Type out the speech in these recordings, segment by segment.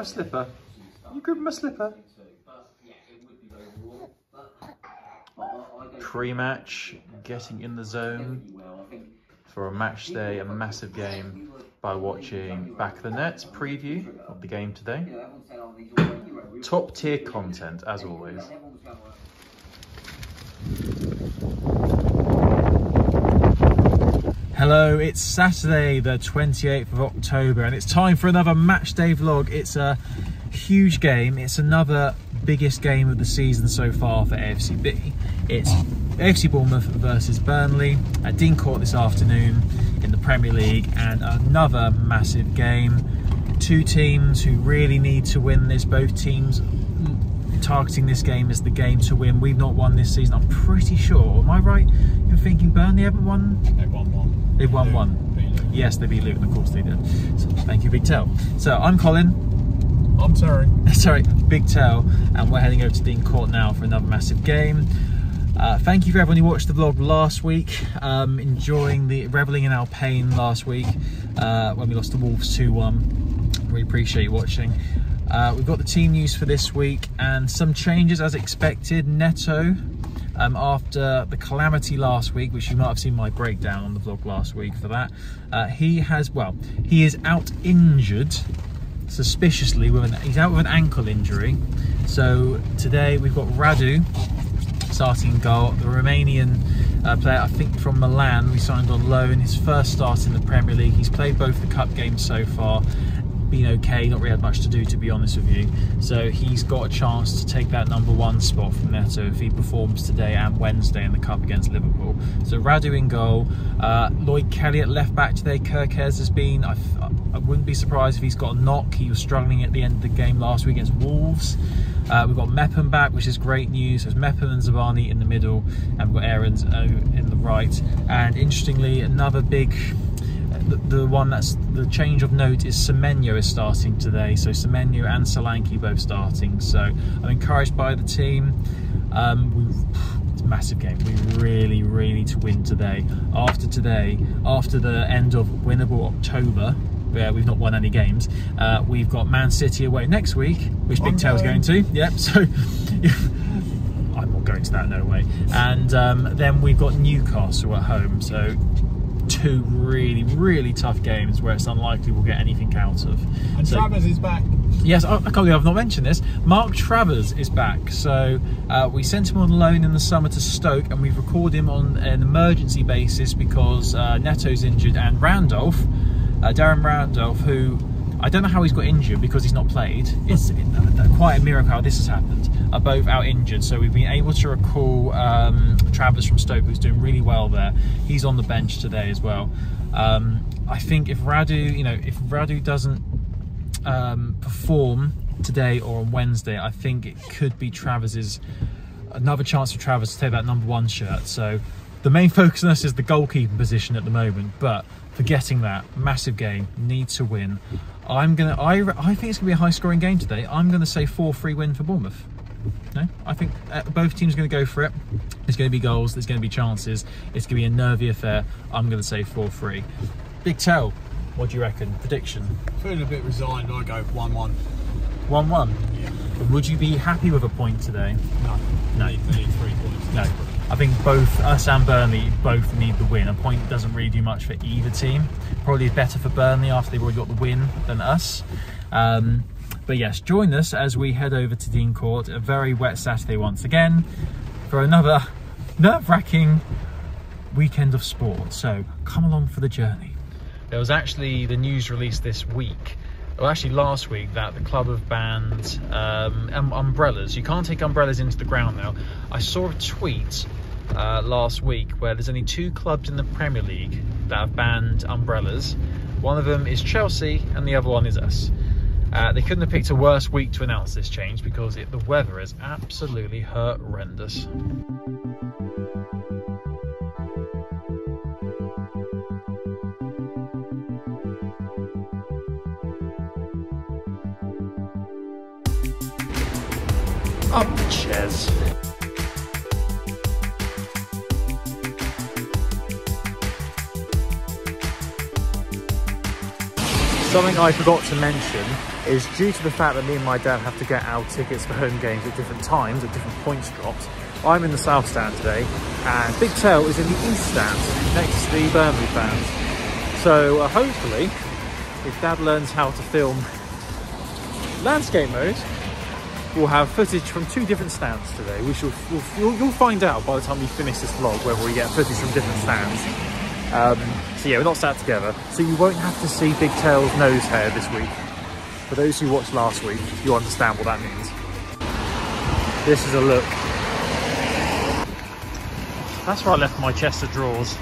my slipper. You grab my slipper. Pre-match, getting in the zone for a match day, a massive game by watching Back of the Net preview of the game today. Top tier content as always. Hello, it's Saturday the 28th of October and it's time for another match day vlog. It's a huge game. It's another biggest game of the season so far for AFCB. It's AFC Bournemouth versus Burnley at Dean Court this afternoon in the Premier League and another massive game. Two teams who really need to win this. Both teams targeting this game as the game to win. We've not won this season. I'm pretty sure. Am I right? You're thinking Burnley haven't won? They won one. They've won one. Yes, they beat Luton, of course they did. So thank you, Big Tel. So I'm Colin. I'm Terry. Sorry, Big Tel, and we're heading over to Dean Court now for another massive game. Uh, thank you for everyone who watched the vlog last week. Um, enjoying the reveling in our pain last week uh, when we lost to Wolves 2-1. Really appreciate you watching. Uh, we've got the team news for this week and some changes as expected. Neto um, after the calamity last week, which you might have seen my breakdown on the vlog last week for that. Uh, he has, well, he is out injured, suspiciously, with an, he's out with an ankle injury. So today we've got Radu starting goal, the Romanian uh, player, I think from Milan, we signed on loan, his first start in the Premier League. He's played both the cup games so far been okay, not really had much to do to be honest with you. So he's got a chance to take that number one spot from Neto if he performs today and Wednesday in the Cup against Liverpool. So Radu in goal, uh, Lloyd Kelly at left back today, Kerkez has been, I, I wouldn't be surprised if he's got a knock. He was struggling at the end of the game last week against Wolves. Uh, we've got Mepham back, which is great news. There's Mepham and Zabarnyi in the middle, and we've got Aarons in the right. And interestingly, another big the, the, one that's the change of note is Semenyo is starting today. So Semenyo and Solanke both starting. So I'm encouraged by the team. Um, it's a massive game. We really, really need to win today. After today, after the end of winnable October, where we've not won any games, uh, we've got Man City away next week, which Big Tel's going to. Yep. So. I'm not going to that, no way. And um, then we've got Newcastle at home. So two really, really tough games where it's unlikely we'll get anything out of. And so, Travers is back. Yes, I can't believe I've not mentioned this. Mark Travers is back. So uh, we sent him on loan in the summer to Stoke and we've recorded him on an emergency basis because uh, Neto's injured and Randolph, uh, Darren Randolph, who I don't know how he's got injured because he's not played. It's quite a miracle how this has happened. Are both out injured, so we've been able to recall um, Travers from Stoke, who's doing really well there. He's on the bench today as well. Um, I think if Radu, you know, if Radu doesn't um, perform today or on Wednesday, I think it could be Travers's another chance for Travers to take that number one shirt. So the main focus on us is the goalkeeping position at the moment, but forgetting that massive game, need to win. I'm gonna. I I think it's gonna be a high scoring game today. I'm gonna say four three win for Bournemouth. No, I think uh, both teams are going to go for it. There's going to be goals. There's going to be chances. It's going to be a nervy affair. I'm going to say 4-3. Big Tel, what do you reckon? Prediction? Feeling a bit resigned. I go 1-1. 1-1? Yeah. Would you be happy with a point today? No. No. Need, need three points. No. I think both us and Burnley both need the win. A point doesn't really do much for either team. Probably better for Burnley after they've already got the win than us. Um, but yes, join us as we head over to Dean Court, a very wet Saturday once again, for another nerve-wracking weekend of sport. So come along for the journey. There was actually the news released this week well actually last week that the club have banned um, um, umbrellas. You can't take umbrellas into the ground now. I saw a tweet uh, last week where there's only two clubs in the Premier League that have banned umbrellas. One of them is Chelsea and the other one is us. Uh, they couldn't have picked a worse week to announce this change because it, the weather is absolutely horrendous. Up the chairs. Something I forgot to mention is due to the fact that me and my dad have to get our tickets for home games at different times, at different points drops. I'm in the south stand today, and Big Tel is in the east stand, next to the Burnley fans. So uh, hopefully, if Dad learns how to film landscape mode, we'll have footage from two different stands today. We shall, we'll, you'll, you'll find out by the time we finish this vlog whether we get footage from different stands. Um, so yeah, we're not sat together, so you won't have to see Big Tel's nose hair this week. For those who watched last week, you understand what that means. This is a look. That's where I left my chest of drawers.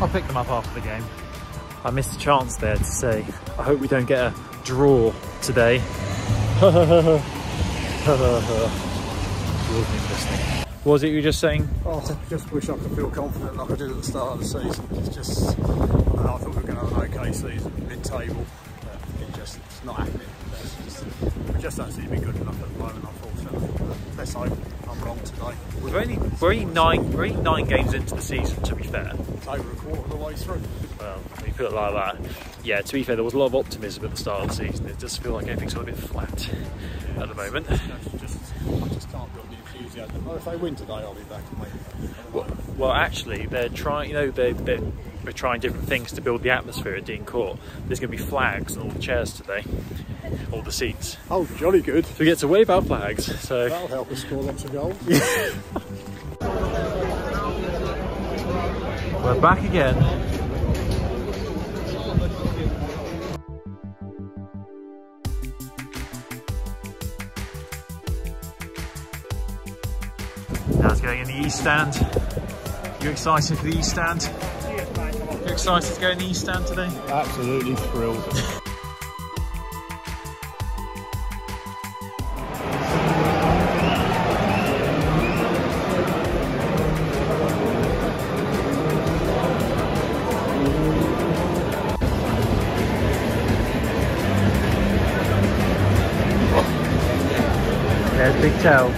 I'll pick them up after the game. I missed a chance there to say, I hope we don't get a draw today. What was it you were just saying? Oh, I just wish I could feel confident like I did at the start of the season. It's just, I, I thought we were going to have an okay season, mid-table. Just, it's not happening. It's just, we just don't seem to be good enough at the moment, unfortunately. Let's hope I'm wrong today. We're only, we're only nine we're only nine games into the season to be fair. It's over a quarter of the way through. Well, when you put it like that. Yeah, to be fair, there was a lot of optimism at the start of the season. It does feel like everything's a little bit flat at the moment. Just, I just can't build the enthusiasm. Oh, if they win today, I'll be back. Well, well, actually, they're trying. You know, they're, they're we're trying different things to build the atmosphere at Dean Court. There's going to be flags on all the chairs today, all the seats. Oh, jolly good. So we get to wave our flags. So That'll help us score lots of goals. we're back again. Now it's going in the east stand. You excited for the east stand? You excited to go in the east stand today? Absolutely thrilled. There's Big Tel.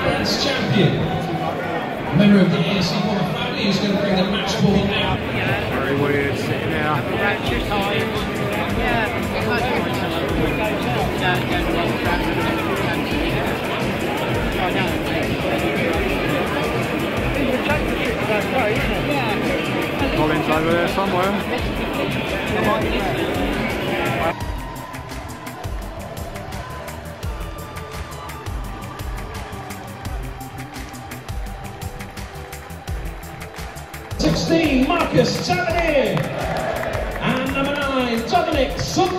France champion. Member of the AFC family who's going to bring the match ball out. Very weird sitting. Colin's over there somewhere. Sixteen, Marcus Tavernier. And number nine, Dominic Solanke.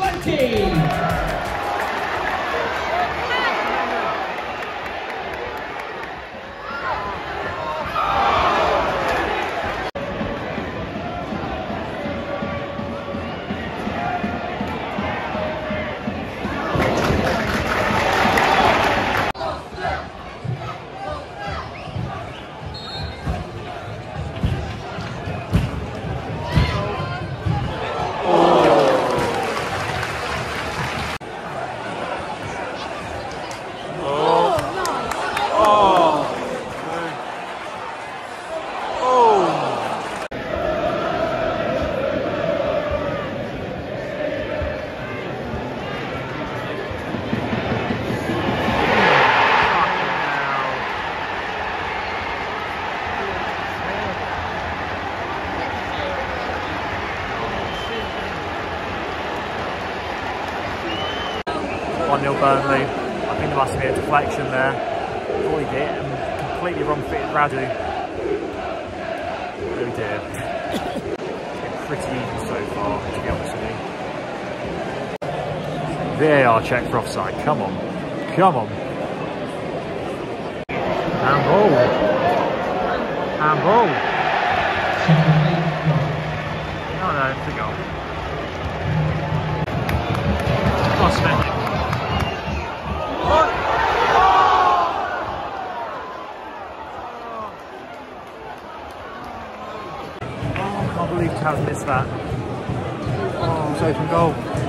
Oh dear. Pretty even so far, to be honest with you. VAR check for offside. Come on. Come on. Handball. Handball. No, oh, no, it's a goal. Oh, Taz missed that. Oh, it's open goal.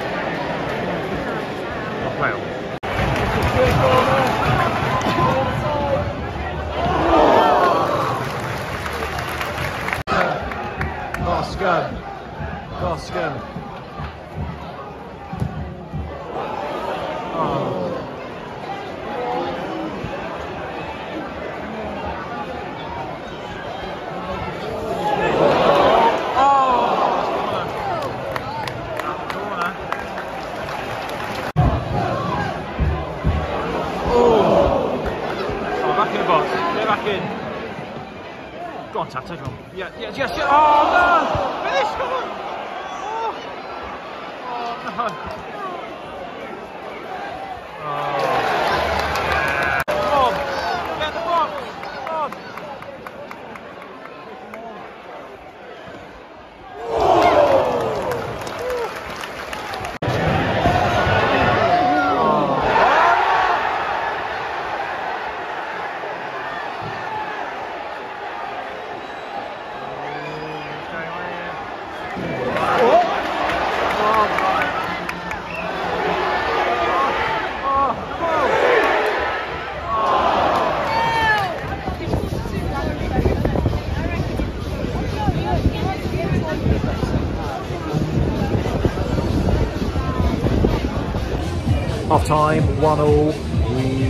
time, one all. We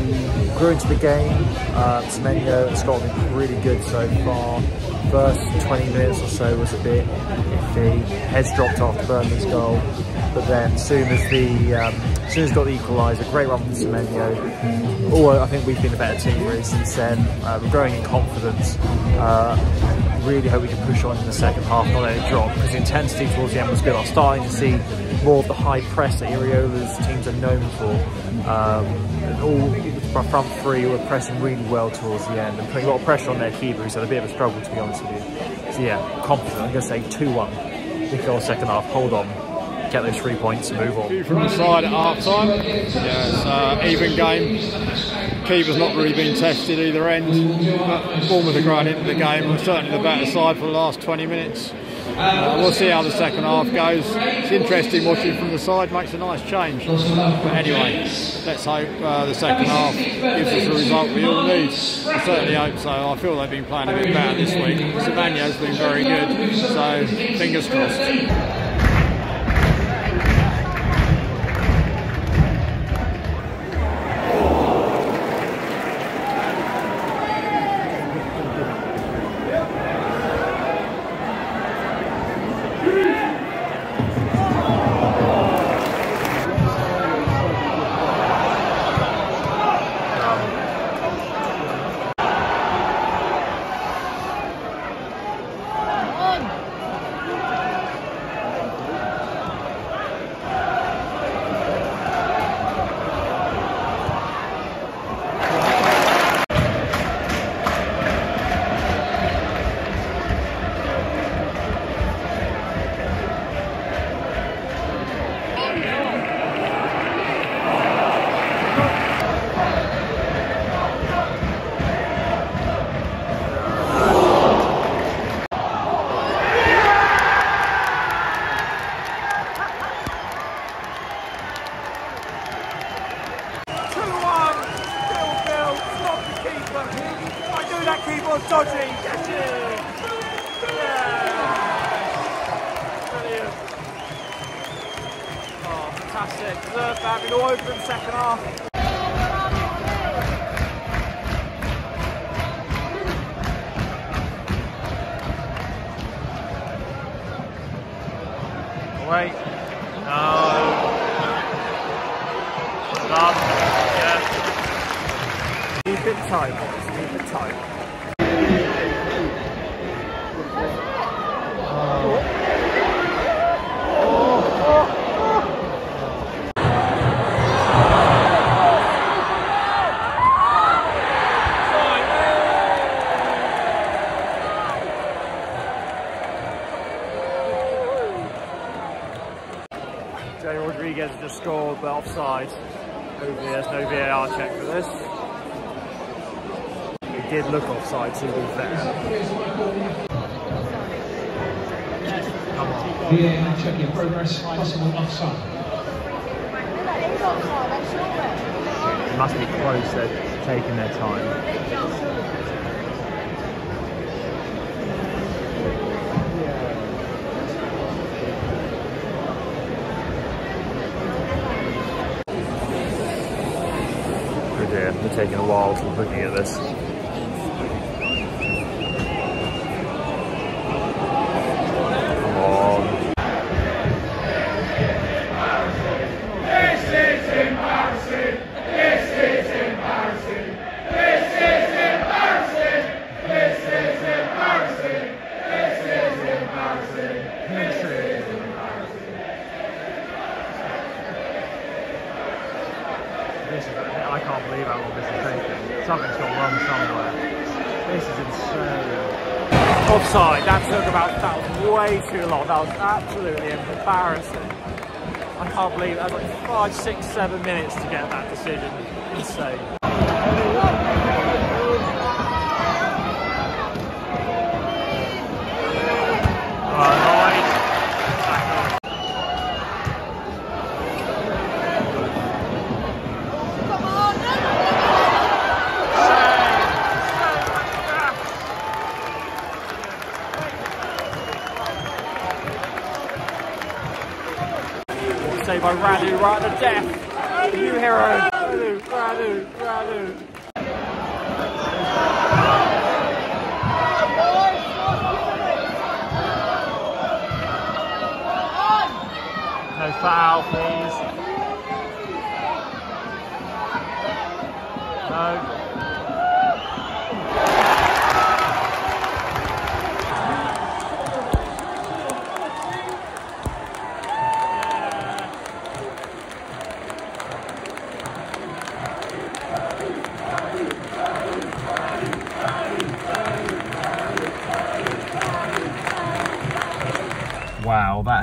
grew into the game. Uh, Semenyo and Scotland really good so far. First 20 minutes or so was a bit iffy. Heads dropped after Burnley's goal, but then soon as the um, soon as got the equaliser, great run from Semenyo. Although I think we've been a better team really since then. Uh, we're growing in confidence. Uh, really hope we can push on in the second half, not let it drop, because the intensity towards the end was good. I'm starting to see more of the high press that Iraola's teams are known for. Um, and all front three were pressing really well towards the end and putting a lot of pressure on their keeper, who's had a bit of a struggle, to be honest with you. So yeah, confident. I'm going to say 2-1. Big goal second half, hold on, get those three points and move on. From the side at half time. Yeah, uh, even game. Keeper's not really been tested either end. But Bournemouth are growing into the game. Certainly the better side for the last 20 minutes. Uh, we'll see how the second half goes. It's interesting watching from the side, makes a nice change. But anyway, let's hope uh, the second half gives us the result we all need. I certainly hope so. I feel they've been playing a bit better this week. Semenyo's been very good, so fingers crossed. Yeah. Keep it tight, boys. Keep it tight. scored, but offside. Hopefully there's no VAR check for this. It did look offside to be fair. Come on. VAR check in progress, possible offside. It must be close, they're taking their time. Oh dear, we're taking a while to looking at this. This is insane. Offside, that took about, that was way too long. That was absolutely embarrassing. I can't believe that was like five, six, seven minutes to get that decision. Insane. Radu right the death. New hero. Radu, Radu, Radu. No foul, please.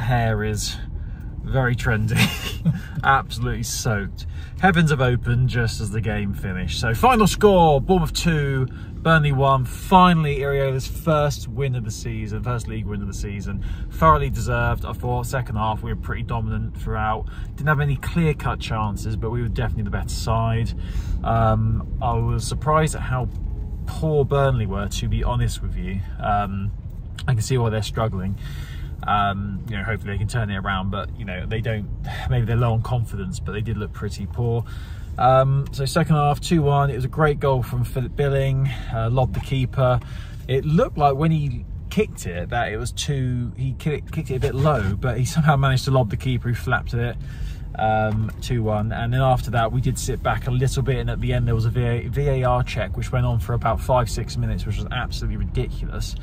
Hair is very trendy. Absolutely soaked. Heavens have opened just as the game finished. So final score, Bournemouth 2, Burnley 1. Finally, Iraola's first win of the season, first league win of the season. Thoroughly deserved. I thought second half we were pretty dominant throughout. Didn't have any clear-cut chances, but we were definitely the better side. Um, I was surprised at how poor Burnley were, to be honest with you. Um, I can see why they're struggling. Um, you know, hopefully they can turn it around, but you know, they don't. Maybe they're low on confidence, but they did look pretty poor. Um, so second half, two one. It was a great goal from Philip Billing, uh, lobbed the keeper. It looked like when he kicked it that it was too. He kicked, it a bit low, but he somehow managed to lob the keeper who flapped it. Um, 2-1 and then after that we did sit back a little bit and at the end there was a VAR check which went on for about five six minutes which was absolutely ridiculous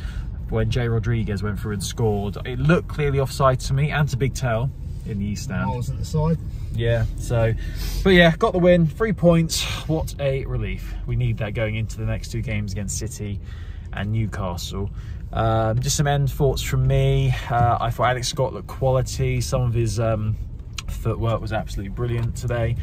when Jay Rodriguez went through and scored. It looked clearly offside to me and to Big Tel in the East Stand. was at the side. Yeah, so, but yeah, got the win, three points. What a relief. We need that going into the next two games against City and Newcastle. Um, just some end thoughts from me. Uh, I thought Alex Scott looked quality. Some of his um, footwork was absolutely brilliant today.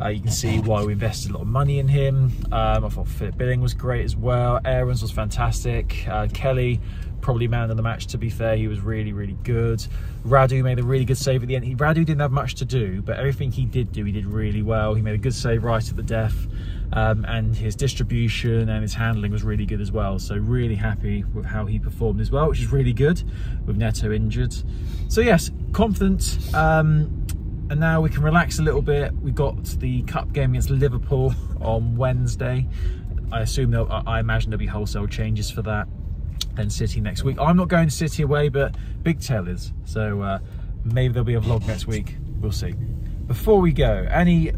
Uh, you can see why we invested a lot of money in him. Um, I thought Philip Billing was great as well. Aarons was fantastic. Uh, Kelly, probably man of the match to be fair. He was really, really good. Radu made a really good save at the end. He, Radu didn't have much to do, but everything he did do, he did really well. He made a good save right at the death. Um, and his distribution and his handling was really good as well. So really happy with how he performed as well, which is really good with Neto injured. So yes, confident. Um, and now we can relax a little bit. We've got the cup game against Liverpool on Wednesday. I assume I imagine there'll be wholesale changes for that. Then City next week. I'm not going to City away, but Big Tel is. So uh, maybe there'll be a vlog next week. We'll see. Before we go, any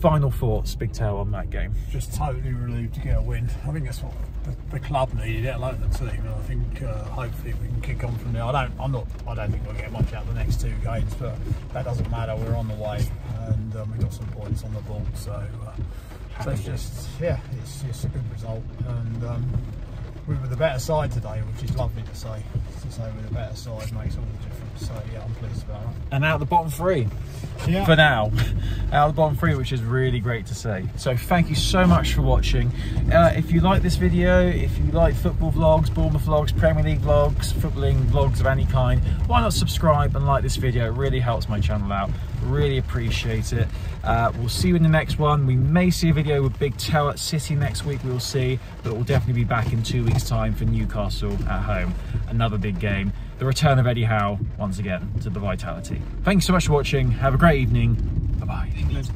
final thoughts, Big Tel, on that game? Just totally relieved to get a win. I think that's what the, the club needed, let alone the team. And I think uh, hopefully we can kick on from there. I don't, I'm not, I don't think we'll get much out of the next two games, but that doesn't matter. We're on the way, and um, we got some points on the board. So, uh, so it's just, yeah, it's, it's a good result, and um, we were the better side today, which is lovely to say. To say we're the better side makes all the difference. So yeah, I'm pleased about that. And out of the bottom three. Yeah. for now out of the bottom three which is really great to see so thank you so much for watching uh, if you like this video if you like football vlogs Bournemouth vlogs Premier League vlogs footballing vlogs of any kind why not subscribe and like this video it really helps my channel out really appreciate it uh, we'll see you in the next one we may see a video with Big Tel at City next week we'll see but we'll definitely be back in two weeks time for Newcastle at home another big game the return of Eddie Howe once again to the Vitality. Thanks so much for watching. Have a great evening. Bye bye.